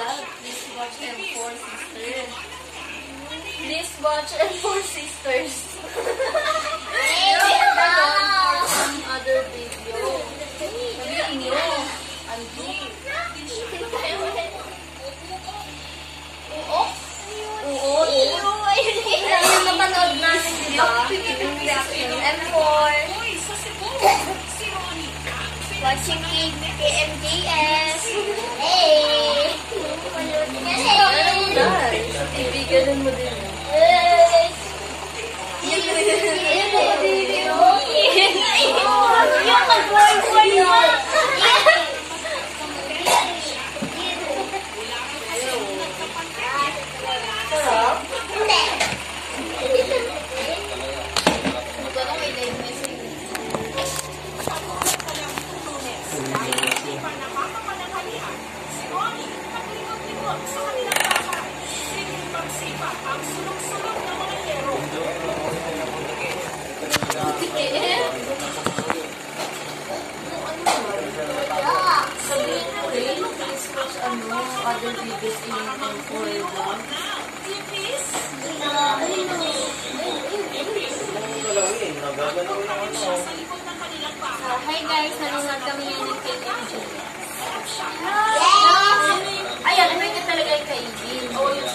vlog. Please watch M4 Sisters. Please watch M4 Sisters. Yung ganon for some other video. Sabihin nyo. Andy. Oo? Oo. Yung napanood namin, di ba? Yung reaction. M4. Watching KMJS. Sabihin mo rin, please watch ano, other videos in M4 vlog. Hi guys, nanonood kami yan ng KMG. Ayan, ano yun talaga yung kaibin? Oo, yung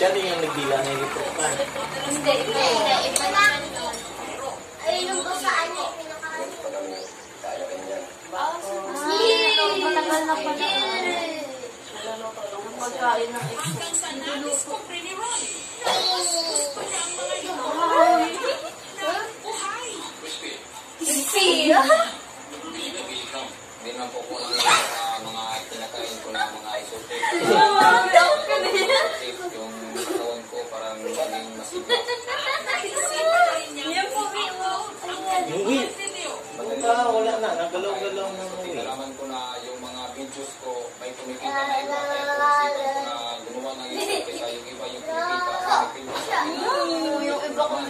Siya din yung nagdila na yung reportan. Hindi, Hindi, hindi. na. Ayun yung kung saan yung pinakaano. Matagal na pala. Ang pagkain ng. Crispy. Hindi naman po ko mga kinakain ko na mga isotek. Yung maging masigla. Yan po. Uwi! Baka wala na. Nagalaw-galaw na uwi. Nalaman ko na yung mga videos ko may kumikita na iba. Kaya ko na gumawa ng. Kaya yung iba yung kumikita. Kumikita. Yung iba kong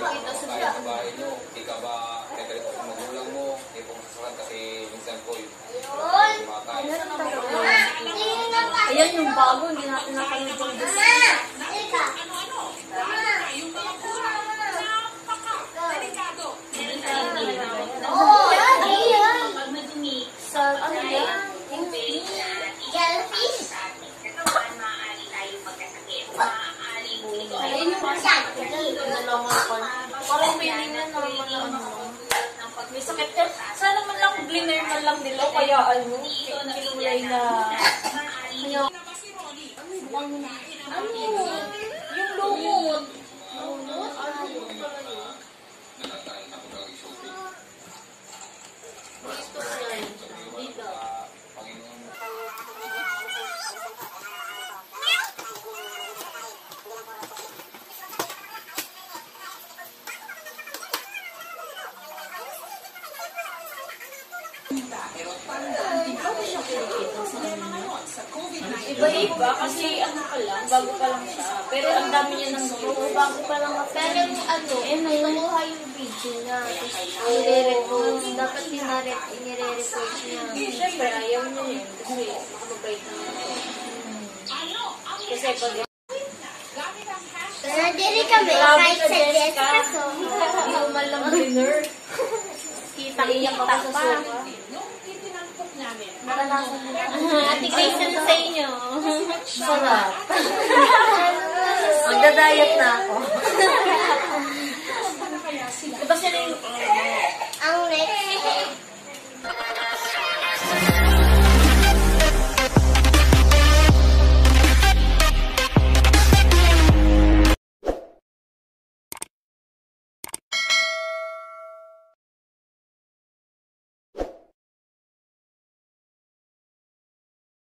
Parang feeling na naman na ano. May sakit ka. Sana man lang bliner man lang nila. Kaya ano, kinulay na. Kaya, ano? Yung lumot. Lumot? Ano Iba-iba kasi ano pa lang, bago pa lang siya. Pero ang dami niya ng view. Bago pa lang. Pero yung ano, kinuha yung video. Tapos nire-record. Dapat inire-record niya. Siyempre, ayaw niya yun. Kasi makababait naman ako. Kasi pag Nadiri kami kahit ka, sa Jessica. So, Hindi man lang dinner. Kitang iyak pa sa sofa. Ate Grace, ano sa inyo? Sarap. Magda-diet na ako.